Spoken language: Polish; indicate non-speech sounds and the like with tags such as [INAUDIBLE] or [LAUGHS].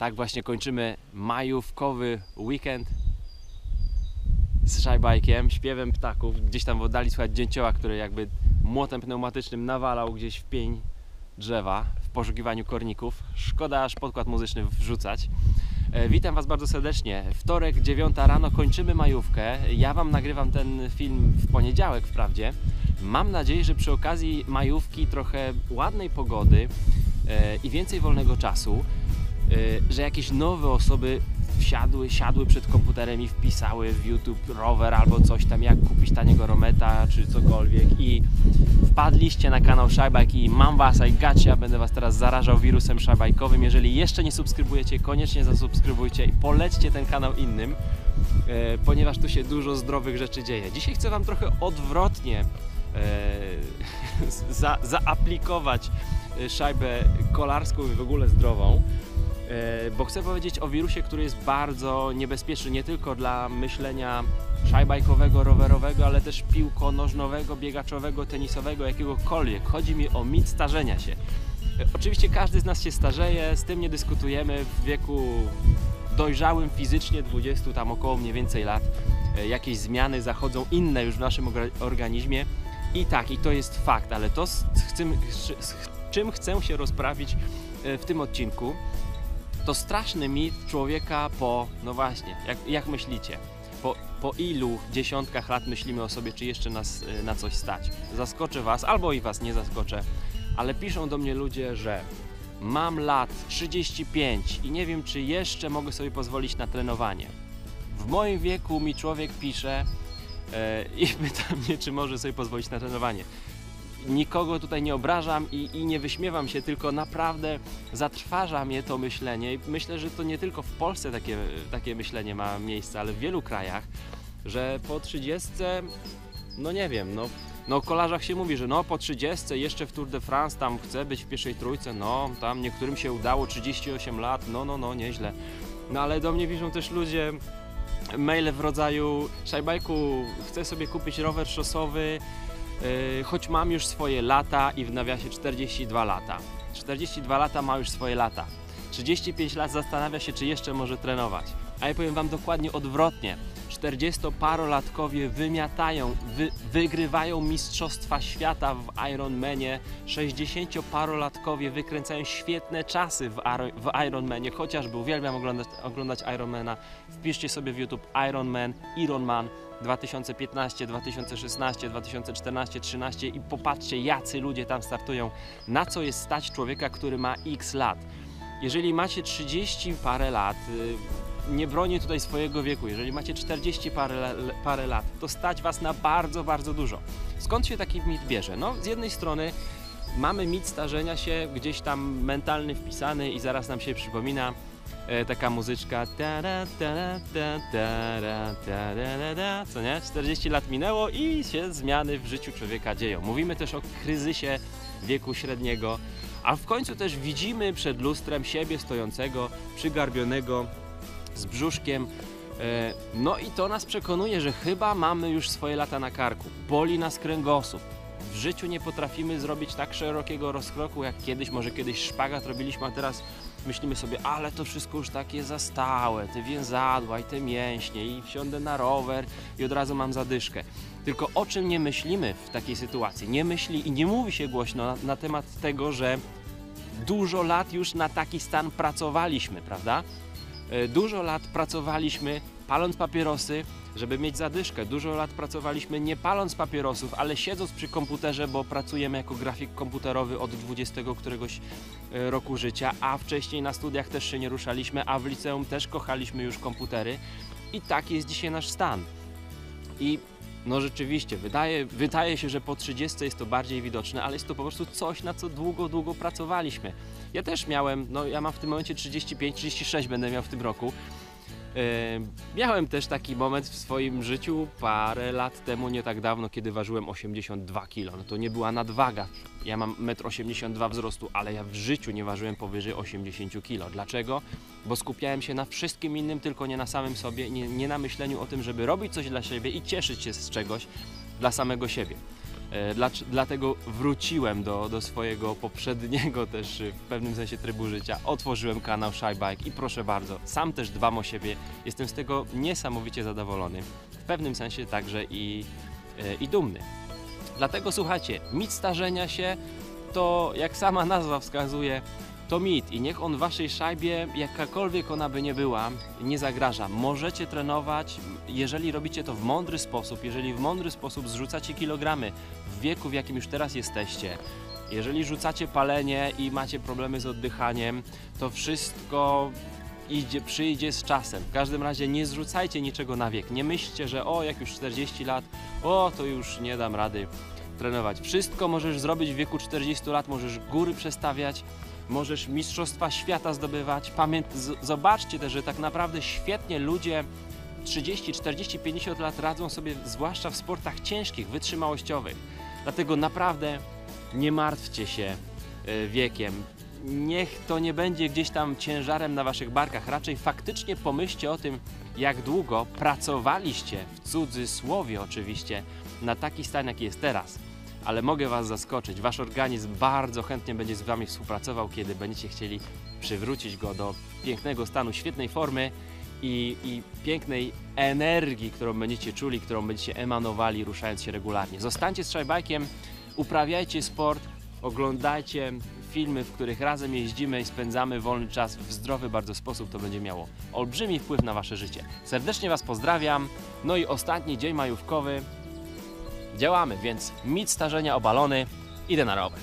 Tak właśnie kończymy majówkowy weekend z szajbajkiem, śpiewem ptaków. Gdzieś tam w oddali słychać dzięcioła, który jakby młotem pneumatycznym nawalał gdzieś w pień drzewa w poszukiwaniu korników. Szkoda aż podkład muzyczny wrzucać. E, Witam Was bardzo serdecznie. Wtorek, 9 rano, kończymy majówkę. Ja Wam nagrywam ten film w poniedziałek wprawdzie. Mam nadzieję, że przy okazji majówki trochę ładnej pogody e, i więcej wolnego czasu, że jakieś nowe osoby wsiadły, siadły przed komputerem i wpisały w YouTube rower albo coś tam, jak kupić taniego rometa czy cokolwiek i wpadliście na kanał Szajbajk i mam was, I gotcha, będę was teraz zarażał wirusem szajbajkowym. Jeżeli jeszcze nie subskrybujecie, koniecznie zasubskrybujcie i polećcie ten kanał innym, e, ponieważ tu się dużo zdrowych rzeczy dzieje. Dzisiaj chcę wam trochę odwrotnie e, [LAUGHS] za, zaaplikować szajbę kolarską i w ogóle zdrową. E, bo chcę powiedzieć o wirusie, który jest bardzo niebezpieczny nie tylko dla myślenia szajbajkowego, rowerowego, ale też piłkonożnowego, biegaczowego, tenisowego, jakiegokolwiek. Chodzi mi o mit starzenia się. E, Oczywiście każdy z nas się starzeje, z tym nie dyskutujemy w wieku dojrzałym fizycznie, 20 tam około mniej więcej lat. E, Jakieś zmiany zachodzą inne już w naszym orga- organizmie. I tak, i to jest fakt, ale to z, z, z, z czym chcę się rozprawić w tym odcinku, to straszny mit człowieka po, no właśnie, jak, jak myślicie? Po, po ilu dziesiątkach lat myślimy o sobie, czy jeszcze nas y, na coś stać? Zaskoczę Was, albo i Was nie zaskoczę, ale piszą do mnie ludzie, że mam lat 35 i nie wiem, czy jeszcze mogę sobie pozwolić na trenowanie. W moim wieku mi człowiek pisze e, i [LAUGHS] pyta mnie, czy może sobie pozwolić na trenowanie nikogo tutaj nie obrażam i, i nie wyśmiewam się, tylko naprawdę zatrważa mnie to myślenie. I myślę, że to nie tylko w Polsce takie, takie myślenie ma miejsce, ale w wielu krajach, że po 30, no nie wiem, no, no o kolarzach się mówi, że no po 30 jeszcze w Tour de France tam chce być w pierwszej trójce, no tam niektórym się udało 38 lat, no no no nieźle. No ale do mnie piszą też ludzie maile w rodzaju Szajbajku, chcę sobie kupić rower szosowy, choć mam już swoje lata i w nawiasie 42 lata. 42 lata ma już swoje lata. 35 lat zastanawia się, czy jeszcze może trenować. A ja powiem Wam dokładnie odwrotnie. 40-parolatkowie wymiatają, wy, wygrywają Mistrzostwa Świata w Ironmanie. 60-parolatkowie wykręcają świetne czasy w, w Ironmanie. Chociażby uwielbiam oglądać, oglądać Ironmana. Wpiszcie sobie w YouTube Ironman, Ironman 2015, 2016, 2014, 13 i popatrzcie, jacy ludzie tam startują. Na co jest stać człowieka, który ma x lat. Jeżeli macie 30 parę lat, y, nie bronię tutaj swojego wieku, jeżeli macie 40 parę, parę lat, to stać was na bardzo, bardzo dużo. Skąd się taki mit bierze? No, z jednej strony mamy mit starzenia się gdzieś tam mentalny wpisany i zaraz nam się przypomina e, taka muzyczka co nie? 40 lat minęło i się zmiany w życiu człowieka dzieją. Mówimy też o kryzysie wieku średniego, a w końcu też widzimy przed lustrem siebie stojącego, przygarbionego, z brzuszkiem. E, No i to nas przekonuje, że chyba mamy już swoje lata na karku. Boli nas kręgosłup. W życiu nie potrafimy zrobić tak szerokiego rozkroku jak kiedyś, może kiedyś szpagat robiliśmy, a teraz myślimy sobie, ale to wszystko już takie za stałe, te więzadła i te mięśnie i wsiądę na rower i od razu mam zadyszkę. Tylko o czym nie myślimy w takiej sytuacji? Nie myśli i nie mówi się głośno na, na temat tego, że dużo lat już na taki stan pracowaliśmy, prawda? E, Dużo lat pracowaliśmy paląc papierosy, żeby mieć zadyszkę. Dużo lat pracowaliśmy nie paląc papierosów, ale siedząc przy komputerze, bo pracujemy jako grafik komputerowy od 20 któregoś e, roku życia, a wcześniej na studiach też się nie ruszaliśmy, a w liceum też kochaliśmy już komputery. I taki jest dzisiaj nasz stan. I no rzeczywiście, wydaje, wydaje się, że po 30 jest to bardziej widoczne, ale jest to po prostu coś, na co długo, długo pracowaliśmy. Ja też miałem, no ja mam w tym momencie 35, 36 będę miał w tym roku. E, miałem też taki moment w swoim życiu parę lat temu, nie tak dawno, kiedy ważyłem 82 kg. No to nie była nadwaga. Ja mam 1,82 m wzrostu, ale ja w życiu nie ważyłem powyżej 80 kg. Dlaczego? Bo skupiałem się na wszystkim innym, tylko nie na samym sobie, nie, nie na myśleniu o tym, żeby robić coś dla siebie i cieszyć się z czegoś dla samego siebie. E, dlatego wróciłem do, do swojego poprzedniego [LAUGHS] też y, w pewnym sensie trybu życia. Otworzyłem kanał Shy Bike i proszę bardzo, sam też dbam o siebie. Jestem z tego niesamowicie zadowolony. W pewnym sensie także i, e, i dumny. Dlatego słuchajcie, mit starzenia się to, jak sama nazwa wskazuje, to mit i niech on waszej szajbie, jakakolwiek ona by nie była, nie zagraża. Możecie trenować, jeżeli robicie to w mądry sposób, jeżeli w mądry sposób zrzucacie kilogramy w wieku, w jakim już teraz jesteście. Jeżeli rzucacie palenie i macie problemy z oddychaniem, to wszystko idzie, przyjdzie z czasem. W każdym razie nie zrzucajcie niczego na wiek. Nie myślcie, że o, jak już 40 lat, o, to już nie dam rady trenować. Wszystko możesz zrobić w wieku 40 lat, możesz góry przestawiać, możesz mistrzostwa świata zdobywać. Pamięt, zobaczcie też, że tak naprawdę świetnie ludzie 30, 40, 50 lat radzą sobie, zwłaszcza w sportach ciężkich, wytrzymałościowych. Dlatego naprawdę nie martwcie się e, wiekiem. Niech to nie będzie gdzieś tam ciężarem na waszych barkach. Raczej faktycznie pomyślcie o tym, jak długo pracowaliście, w cudzysłowie oczywiście, na taki stan, jaki jest teraz. Ale mogę Was zaskoczyć, Wasz organizm bardzo chętnie będzie z Wami współpracował, kiedy będziecie chcieli przywrócić go do pięknego stanu, świetnej formy i, i pięknej energii, którą będziecie czuli, którą będziecie emanowali, ruszając się regularnie. Zostańcie z Szajbajkiem, uprawiajcie sport, oglądajcie filmy, w których razem jeździmy i spędzamy wolny czas w zdrowy bardzo sposób. To będzie miało olbrzymi wpływ na Wasze życie. Serdecznie Was pozdrawiam. No i ostatni dzień majówkowy. Działamy, więc mit starzenia obalony. Idę na rower.